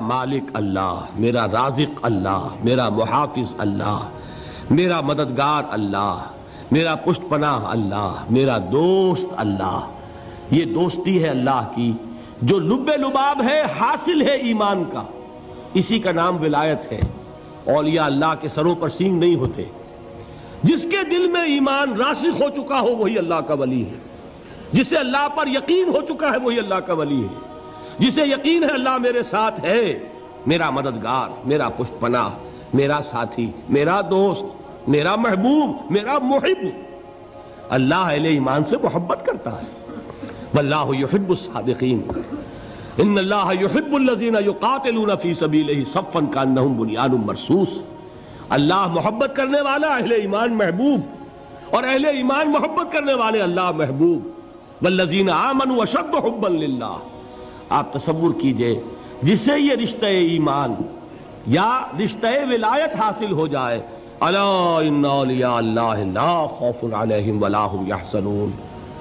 मालिक अल्लाह, मेरा राजिक अल्लाह, मेरा मुहाफिज अल्लाह, मेरा मददगार अल्लाह, मेरा पुष्टपना अल्लाह, मेरा दोस्त अल्लाह। ये दोस्ती है अल्लाह की, जो लुबे लुबाब है, हासिल है ईमान का। इसी का नाम विलायत है। औलिया अल्लाह के सरों पर सींग नहीं होते। जिसके दिल में ईमान राशिक हो चुका हो, वही अल्लाह का वली है। जिसे अल्लाह पर यकीन हो चुका है, वही अल्लाह का वली है। जिसे यकीन है अल्लाह मेरे साथ है। मेरा मददगार, मेरा पुष्पना मेरा साथी, मेरा दोस्त, मेरा महबूब, मेरा मुहिब। अल्लाह ईमान से मोहब्बत करता है। वल्लाह युहिब्बुस्सादिकीन इन अल्लाह युहिब्बुल्लज़ीना युकातिलूना फ़ी सबीलिही सफ़न कान्नहुम बुनियानुम मरसूस। अल्लाह मोहब्बत करने वाला अहले ईमान महबूब और अहले ईमान मोहब्बत करने वाले अल्लाह महबूब। वल्लजीन आमन अशद हुब्बन आप तस्वुर कीजिए जिसे ये रिश्ते ईमान, या रिश्ते विलायत हासिल हो जाए।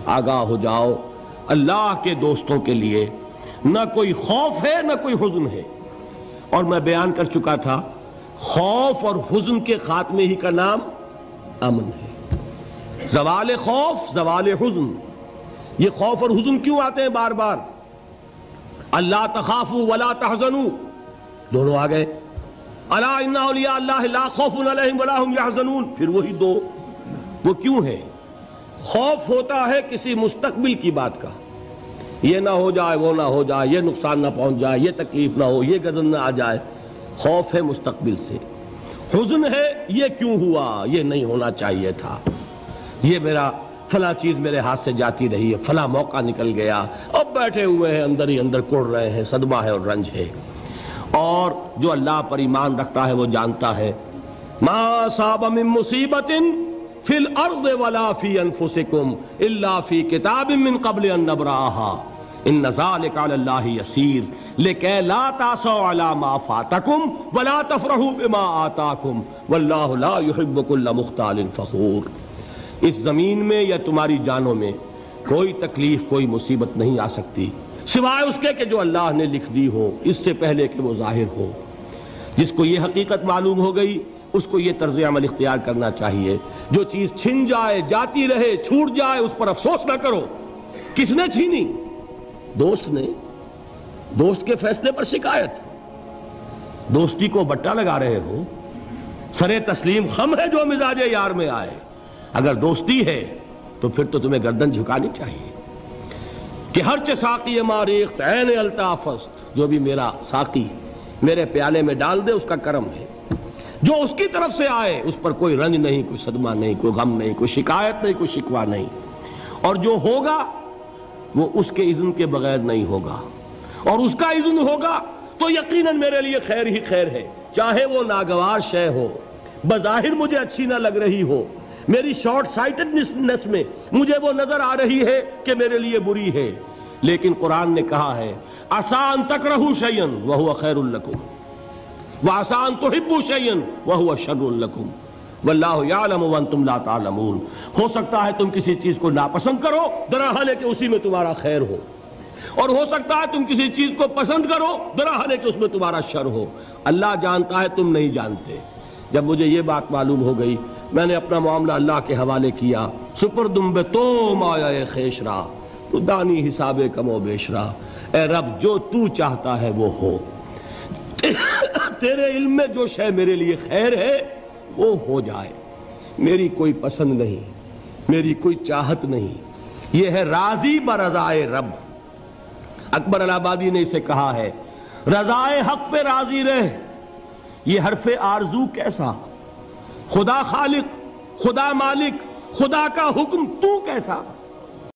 आगाह हो जाओ अल्लाह के दोस्तों के लिए। न कोई खौफ है, न कोई हुजन है। और मैं बयान कर चुका था, खौफ और हुजन के खात्मे ही का नाम अमन है। जवाल खौफ, जवाल हुजन। ये खौफ और हुजन क्यों आते हैं बार बार अल्लाह तखाफू वला तहजनू। दोनों आ गए। अला अल्लाह खौफ फिर वही दो। वो क्यों है? खौफ होता है किसी मुस्तकबिल की बात का। ये ना हो जाए, वो ना हो जाए, ये नुकसान ना पहुँच जाए, ये तकलीफ़ ना हो, ये गजन ना आ जाए। खौफ है मुस्तकबिल से। हुजन है, ये क्यों हुआ? ये नहीं होना चाहिए था। ये मेरा फला चीज़ मेरे हाथ से जाती रही है, फला मौका निकल गया। अब बैठे हुए हैं, अंदर ही अंदर कुड़ रहे हैं, सदमा है और रंज है। और जो अल्लाह पर ईमान रखता है, वो जानता है मुसीबत फिल अर्द वला फ़ी अनफुसिकुम इल्ला फ़ी किताब मिन कबल अन नबराहा। इन नजाल यसीर। लेके ला तासो अला मा फातकुम वला तफरहु बिमा आताकुम। वल्लाहु ला मुख्तालिन फखूर। इस ज़मीन में या तुम्हारी जानों में कोई तकलीफ़, कोई मुसीबत नहीं आ सकती। सिवाय उसके कि जो अल्लाह ने लिख दी हो, इससे पहले कि वो ज़ाहिर हो। जिसको ये हकीकत मालूम हो गई, उसको ये तर्ज अमल इख्तियार करना चाहिए। जो चीज़ छिन जाए, जाती रहे, छूट जाए, उस पर अफसोस ना करो। किसने छीनी? दोस्त ने। दोस्त के फैसले पर शिकायत। दोस्ती को बट्टा लगा रहे हो। सरे तस्लीम खम है जो मिजाज यार में आए। अगर दोस्ती है तो फिर तो तुम्हें गर्दन झुकानी चाहिए। कि हर च साकी मारीख ऐन अल्ताफस्त जो भी मेरा साकी मेरे प्याले में डाल दे, उसका कर्म है। जो उसकी तरफ़ से आए, उस पर कोई रंज नहीं, कोई सदमा नहीं, कोई गम नहीं, कोई शिकायत नहीं, कोई शिकवा नहीं। और जो होगा, वो उसके इज्न के बगैर नहीं होगा। और उसका इज्न होगा तो यकीनन मेरे लिए खैर ही खैर है। चाहे वो नागवार शय हो, बजाहिर मुझे अच्छी ना लग रही हो मेरी शॉर्ट साइटेडनेस में मुझे वो नज़र आ रही है कि मेरे लिए बुरी है। लेकिन कुरान ने कहा है, आसान तक रहू शयन वह खैरुल्लकुम वह आसान तो हिब्बू शयन वह शर्रुल्लकुम वल्लाम तुम लामून हो सकता है तुम किसी चीज़ को नापसंद करो दरअसल कि उसी में तुम्हारा खैर हो। और हो सकता है तुम किसी चीज़ को पसंद करो दरअसल कि उसमें तुम्हारा शर हो। अल्लाह जानता है, तुम नहीं जानते। जब मुझे ये बात मालूम हो गई मैंने अपना मामला अल्लाह के हवाले किया। सुपर दुम्बे तो माया खेशरा। तो दानी हिसाब कमो बेशरा। ए रब, जो तू चाहता है वो हो। तेरे इल्म में जो शय मेरे लिए खैर है, वो हो जाए। मेरी कोई पसंद नहीं, मेरी कोई चाहत नहीं। ये है राज़ी ब रजाए रब। अकबर अलाबादी ने इसे कहा है, रजाए हक पे राज़ी रहे। ये हरफ आरज़ू कैसा? खुदा खालिक खुदा मालिक खुदा का हुक्म तू कैसा?